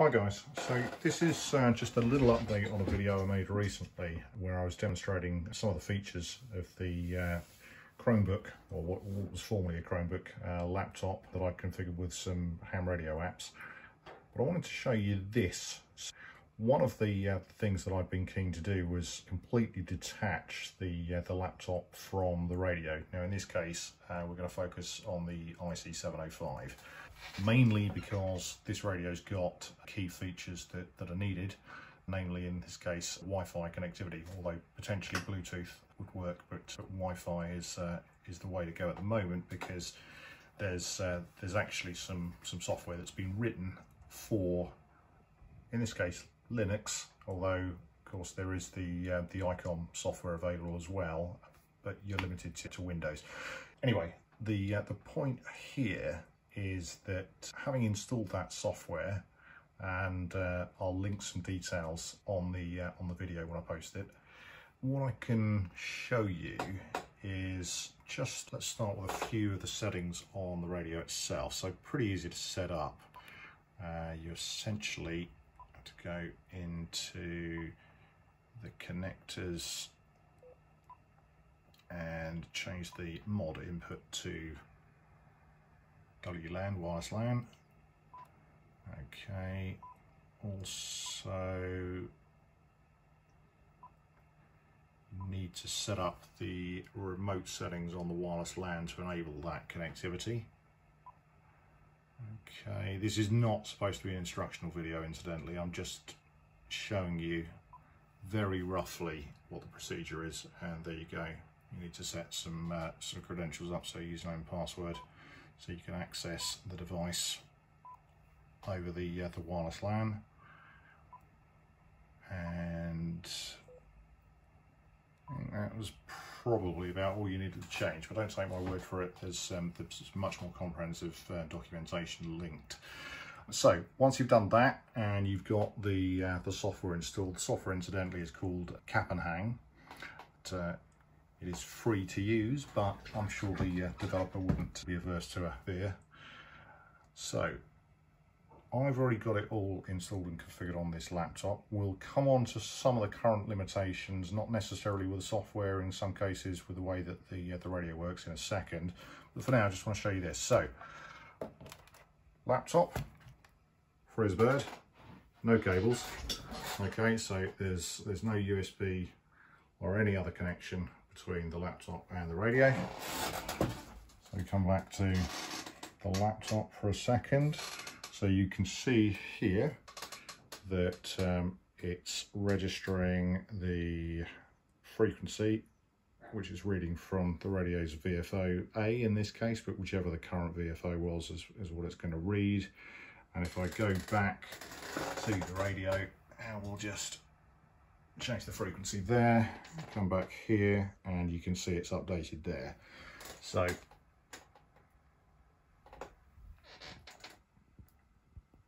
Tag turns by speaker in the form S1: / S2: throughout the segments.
S1: Hi guys, so this is uh, just a little update on a video I made recently where I was demonstrating some of the features of the uh, Chromebook, or what, what, was formerly a Chromebook uh, laptop that I configured with some ham radio apps. But I wanted to show you this. One of the uh, things that I've been keen to do was completely detach the uh, the laptop from the radio. Now in this case, uh, we're going to focus on the IC705, mainly because this radio's got key features that, that are needed, namely in this case Wi-Fi connectivity, although potentially Bluetooth would work, but, but Wi-Fi is uh, is the way to go at the moment because there's uh, there's actually some some software that's been written for, in this case, Linux, although of course there is the uh, the ICOM software available as well, but you're limited to, to Windows. Anyway, the uh, the point here is that having installed that software, and uh, I'll link some details on the uh, on the video when I post it. What I can show you is just let's start with a few of the settings on the radio itself. So pretty easy to set up. Uh, you essentially to go into the connectors and change the mod input to WLAN, wireless LAN. Okay, also need to set up the remote settings on the wireless LAN to enable that connectivity. Okay, this is not supposed to be an instructional video incidentally, I'm just showing you very roughly what the procedure is and there you go. You need to set some, uh, some credentials up, so username and password, so you can access the device over the, uh, the wireless LAN. And that was probably about all you needed to change, but don't take my word for it, there's, um, there's much more comprehensive uh, documentation linked. So once you've done that and you've got the uh, the software installed, the software incidentally is called Kappanhang. Uh, it is free to use, but I'm sure the uh, developer wouldn't be averse to a beer. So I've already got it all installed and configured on this laptop. We'll come on to some of the current limitations, not necessarily with the software, in some cases with the way that the, uh, the radio works in a second. But for now, I just want to show you this. So, laptop, free as bird, no cables. Okay, so there's, there's no USB or any other connection between the laptop and the radio. So we come back to the laptop for a second. So you can see here that um, it's registering the frequency which is reading from the radio's VFO A in this case, but whichever the current VFO was is, is what it's going to read. And if I go back to the radio, and we'll just change the frequency there, come back here, and you can see it's updated there. So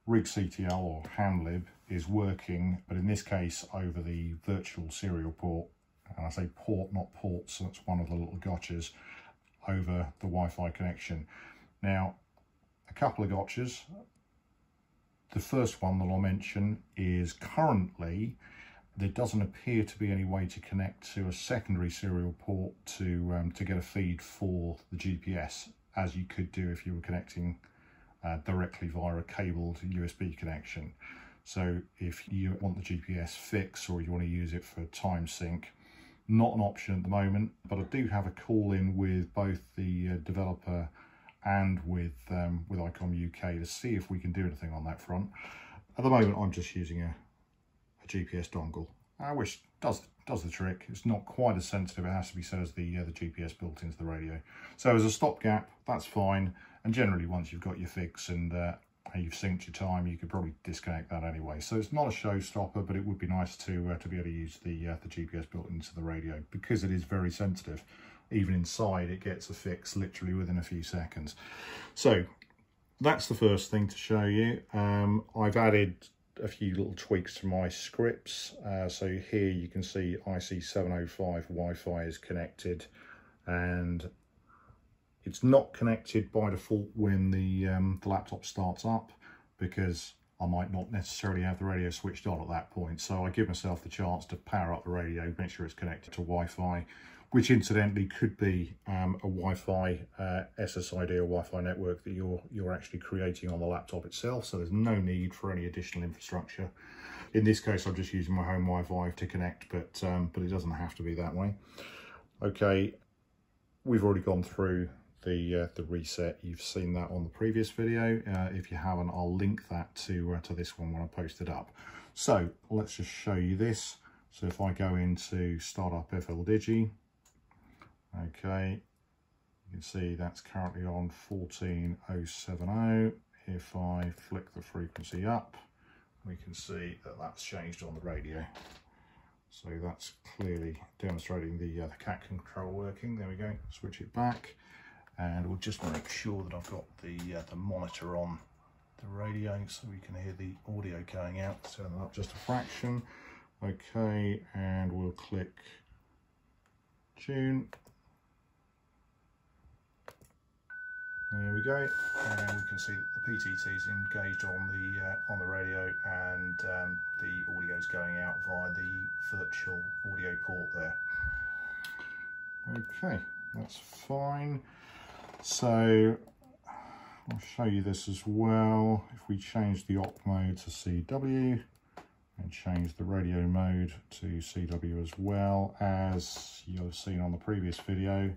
S1: RigCTL or HamLib is working, but in this case over the virtual serial port, and I say port, not ports, so that's one of the little gotchas, over the Wi-Fi connection. Now, a couple of gotchas. The first one that I'll mention is currently there doesn't appear to be any way to connect to a secondary serial port to um, to get a feed for the GPS as you could do if you were connecting uh, directly via a cabled USB connection. So if you want the GPS fix or you want to use it for time sync, not an option at the moment, but I do have a call in with both the uh, developer and with um, with ICOM UK to see if we can do anything on that front. At the moment, I'm just using a, a GPS dongle, uh, which does does the trick. It's not quite as sensitive, it has to be said, as the, uh, the GPS built into the radio. So as a stopgap, that's fine. And generally, once you've got your fix and uh, you've synced your time, you could probably disconnect that anyway. So it's not a showstopper, but it would be nice to uh, to be able to use the uh, the GPS built into the radio because it is very sensitive. Even inside, it gets a fix literally within a few seconds. So that's the first thing to show you. Um, I've added a few little tweaks to my scripts. Uh, so here you can see IC705 Wi-Fi is connected and it's not connected by default when the, um, the laptop starts up because I might not necessarily have the radio switched on at that point. So I give myself the chance to power up the radio, make sure it's connected to Wi-Fi, which incidentally could be um, a Wi-Fi uh, SSID or Wi-Fi network that you're you're actually creating on the laptop itself. So there's no need for any additional infrastructure. In this case, I'm just using my home Wi-Fi to connect, but um, but it doesn't have to be that way. Okay, we've already gone through the uh, the reset. You've seen that on the previous video. Uh, if you haven't, I'll link that to uh, to this one when I post it up. So let's just show you this. So if I go into Startup FL Digi, okay, you can see that's currently on 14070. If I flick the frequency up, we can see that that's changed on the radio. So that's clearly demonstrating the, uh, the cat control working. There we go, switch it back. And we'll just make sure that I've got the, uh, the monitor on the radio so we can hear the audio going out. Turn that up just a fraction. Okay, and we'll click tune. There we go, and we can see that the PTT is engaged on the uh, on the radio, and um, the audio is going out via the virtual audio port there. Okay, that's fine. So I'll show you this as well. If we change the op mode to CW and change the radio mode to CW as well as you'll have seen on the previous video,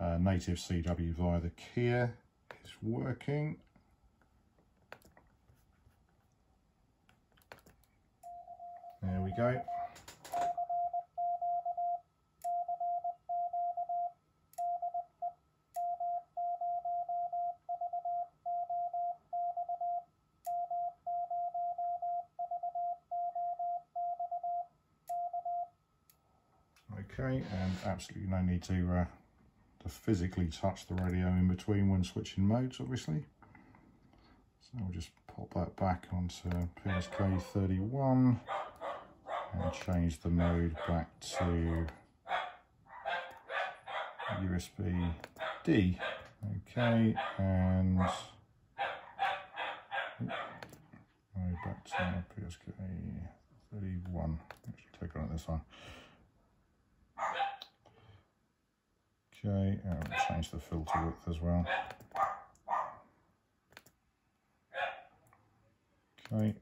S1: uh, native CW via the keyer is working. There we go. Okay, and absolutely no need to uh, to physically touch the radio in between when switching modes, obviously. So we'll just pop that back onto PSK 31 and change the mode back to USB D. Okay, and back to PSK 31. Actually, take on this one. Okay, and will change the filter width as well. Okay,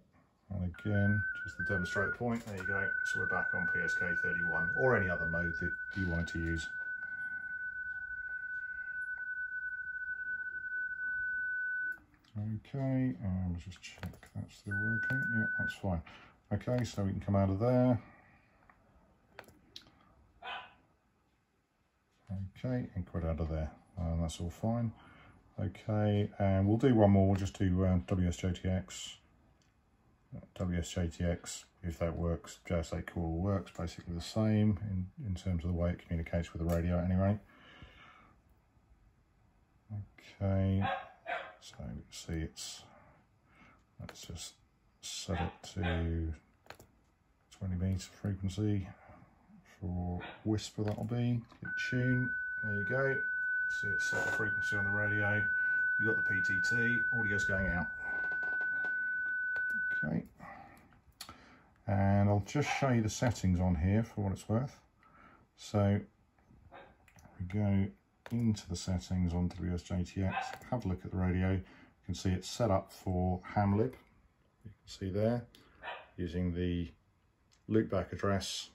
S1: and again, just to demonstrate the point, there you go. So we're back on PSK 31 or any other mode that you wanted to use. Okay, and we'll just check that's still working. Yeah, that's fine. Okay, so we can come out of there. Okay, and quit out of there. Um, that's all fine. Okay, and we'll do one more. Just do uh, WSJTX. WSJTX, if that works, JS8Call works, basically the same in, in terms of the way it communicates with the radio anyway. Okay, so see it's, let's just set it to 20 meter frequency for WSPR that'll be, click tune, there you go. See it's set the frequency on the radio. You've got the PTT, audio's going out. Okay. And I'll just show you the settings on here for what it's worth. So we go into the settings on WSJTX, have a look at the radio. You can see it's set up for Hamlib. You can see there, using the loopback address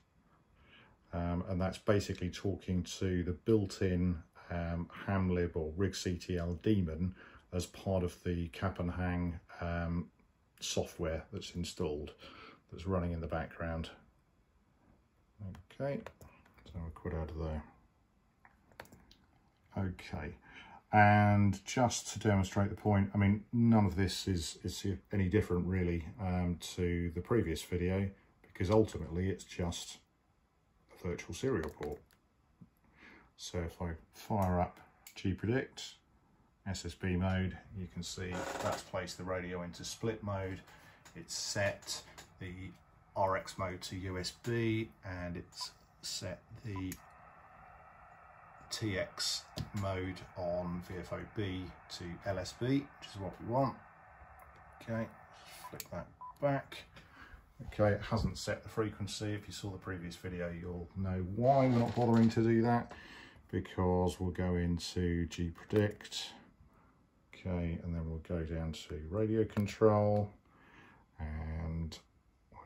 S1: um, and that's basically talking to the built-in um, Hamlib or RigCTL daemon as part of the Kappanhang um, software that's installed, that's running in the background. Okay, so I'll quit out of there. Okay, and just to demonstrate the point, I mean, none of this is, is any different really um, to the previous video because ultimately it's just virtual serial port. So if I fire up gpredict, SSB mode, you can see that's placed the radio into split mode. It's set the RX mode to USB and it's set the TX mode on VFOB to LSB, which is what we want. Okay, flick that back. Okay, it hasn't set the frequency. If you saw the previous video, you'll know why we're not bothering to do that because we'll go into G-Predict. Okay, and then we'll go down to radio control and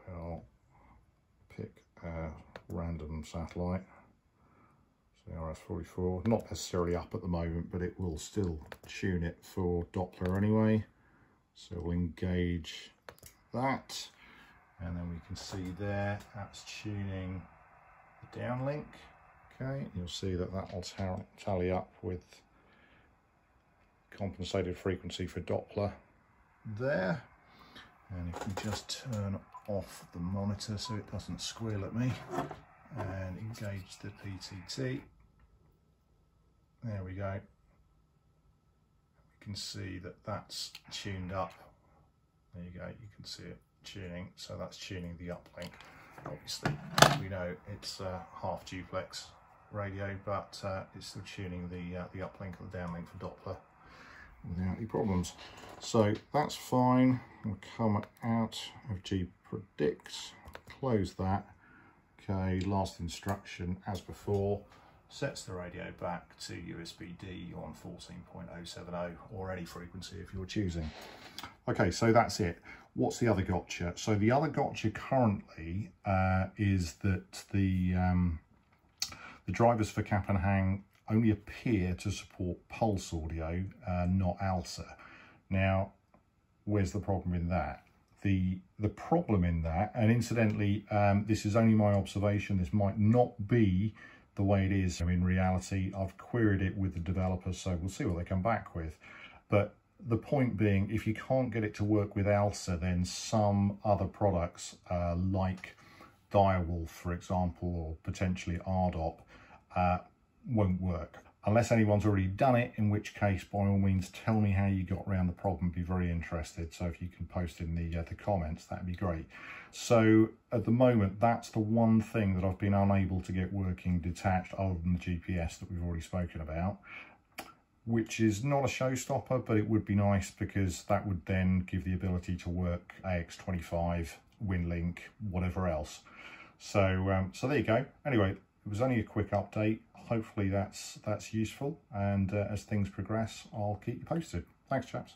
S1: we'll pick a random satellite. So RS-44, not necessarily up at the moment, but it will still tune it for Doppler anyway. So we'll engage that and then we can see there that's tuning the downlink. Okay you'll see that that will tally up with compensated frequency for Doppler there. And if we just turn off the monitor so it doesn't squeal at me and engage the PTT there we go. We can see that that's tuned up. There you go you can see it tuning, so that's tuning the uplink. Obviously, we know it's a half duplex radio, but uh, it's still tuning the uh, the uplink and the downlink for Doppler without any problems. So that's fine. We'll come out of G-Predict, close that. Okay, last instruction as before sets the radio back to USB-D on 14.070 or any frequency if you're choosing. Okay, so that's it. What's the other gotcha? So the other gotcha currently uh, is that the um, the drivers for Kappanhang only appear to support pulse audio, uh, not ALSA. Now, where's the problem in that? The the problem in that, and incidentally, um, this is only my observation. This might not be the way it is in reality. I've queried it with the developers, so we'll see what they come back with. But the point being, if you can't get it to work with ALSA, then some other products uh, like Direwolf, for example, or potentially ARDOP, uh, won't work. Unless anyone's already done it, in which case, by all means, tell me how you got around the problem. Be very interested. So if you can post in the uh, the comments, that'd be great. So at the moment, that's the one thing that I've been unable to get working detached, other than the GPS that we've already spoken about which is not a showstopper, but it would be nice because that would then give the ability to work AX25, WinLink, whatever else. So, um, so there you go. Anyway, it was only a quick update. Hopefully that's that's useful, and uh, as things progress, I'll keep you posted. Thanks, chaps.